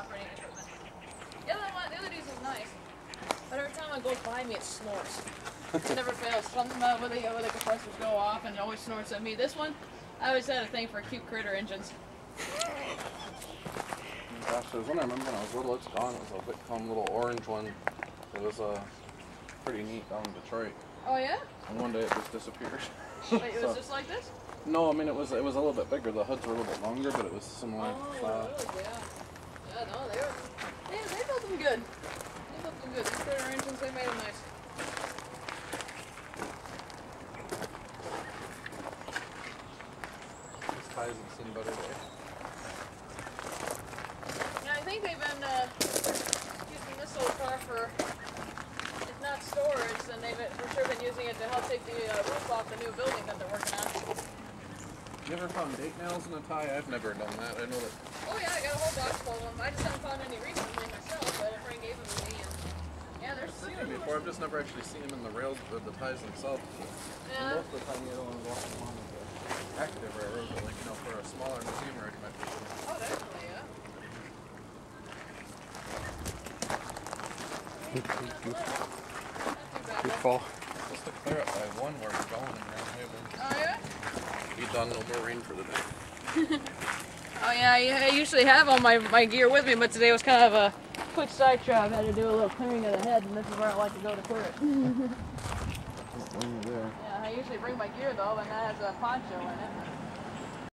operating equipment. The other one, the other dude's is nice, but every time I go by me, it snorts. It never fails. Something about where the with the compressors go off and it always snorts at me. This one, I always had a thing for cute critter engines. Gosh, there's one I remember when I was little. It's gone. It was a Whitcomb little orange one. It was uh, pretty neat down in Detroit. Oh yeah. And one day it just disappeared. Wait, it so. was just like this? No, I mean it was it was a little bit bigger. The hoods were a little bit longer, but it was similar. Oh, uh, yeah. Yeah, no, they were. They, they built them good. They built them good. These critter engines, they made them nice. This tie have seen better days. Yeah, I think they've been uh, using this old car for, if not storage, then they've for sure been using it to help take the uh, roof off the new building that they're working on. You ever found date nails in a tie? I've never done that. I know that. Oh yeah, I got a whole box full of them. I just haven't found any recently myself, but a friend gave them to me. And yeah, they're I've seen super them before. I've just never actually seen them in the rails, the, the ties themselves. Yeah. Most of the time, you don't want to walk along with the active railroad, but like you know, for a smaller museum rig, it might be good. Oh, definitely, yeah. Not too bad. Good fall. Just to clear up by one where we're going in Grand Haven. Oh yeah. Be done, no more rain for the day. Oh yeah, I I usually have all my, my gear with me, but today was kind of a quick side trip. I had to do a little clearing of the head, and this is where I like to go to clear it. there. Yeah, I usually bring my gear though, and that has a poncho in it.